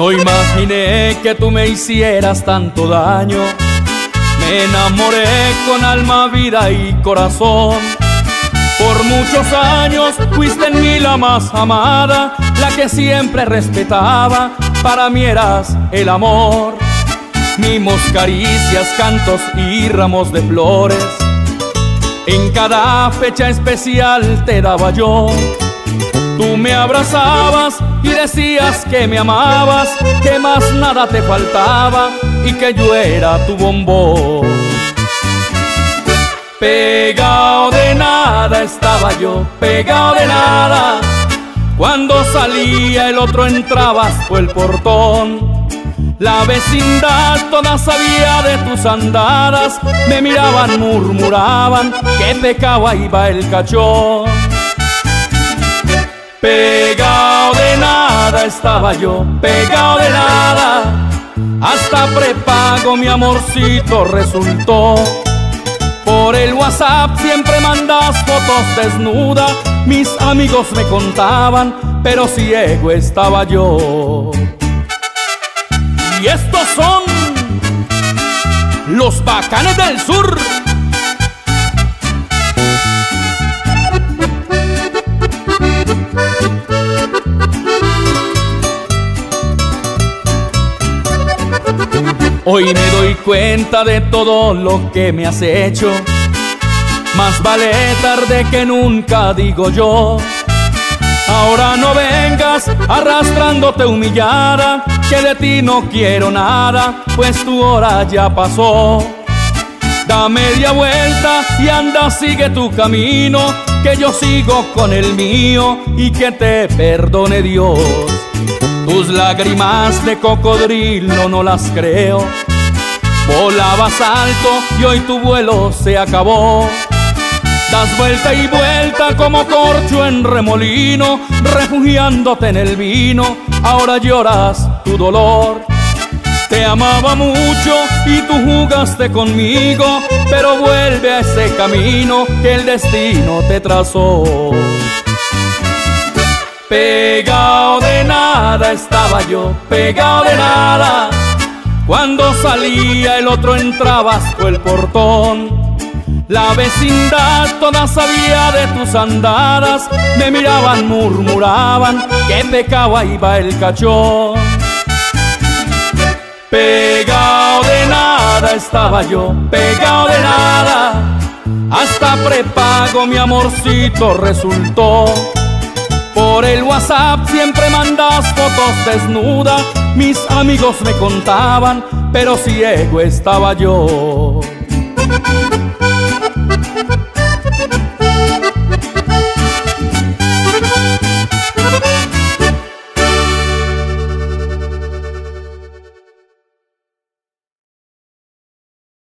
No imaginé que tú me hicieras tanto daño. Me enamoré con alma, vida y corazón. Por muchos años fuiste en mí la más amada, la que siempre respetaba, para mí eras el amor. Mimos, caricias, cantos y ramos de flores. En cada fecha especial te daba yo. Tú me abrazabas y decías que me amabas, que más nada te faltaba y que yo era tu bombón. Pegado de nada estaba yo, pegado de nada. Cuando salía el otro entrabas por el portón. La vecindad toda sabía de tus andadas, me miraban, murmuraban que pecaba iba el cachón. Pegado estaba yo, pegado de nada, hasta prepago mi amorcito resultó. Por el WhatsApp siempre mandas fotos desnuda, mis amigos me contaban, pero ciego estaba yo. Y estos son los bacanes del sur. Hoy me doy cuenta de todo lo que me has hecho. Más vale tarde que nunca, digo yo. Ahora no vengas arrastrándote humillada, que de ti no quiero nada, pues tu hora ya pasó. Da media vuelta y anda, sigue tu camino, que yo sigo con el mío y que te perdone Dios. Tus lágrimas de cocodrilo no las creo. Volabas alto y hoy tu vuelo se acabó. Das vuelta y vuelta como corcho en remolino, refugiándote en el vino, ahora lloras tu dolor. Te amaba mucho y tú jugaste conmigo, pero vuelve a ese camino que el destino te trazó. Estaba yo, pegado de nada. Cuando salía el otro entrabas por el portón. La vecindad toda sabía de tus andadas, me miraban, murmuraban que pecaba iba el cachón. Pegado de nada estaba yo, pegado de nada, hasta prepago mi amorcito resultó. Por el WhatsApp siempre mandas fotos desnuda, mis amigos me contaban, pero ciego estaba yo.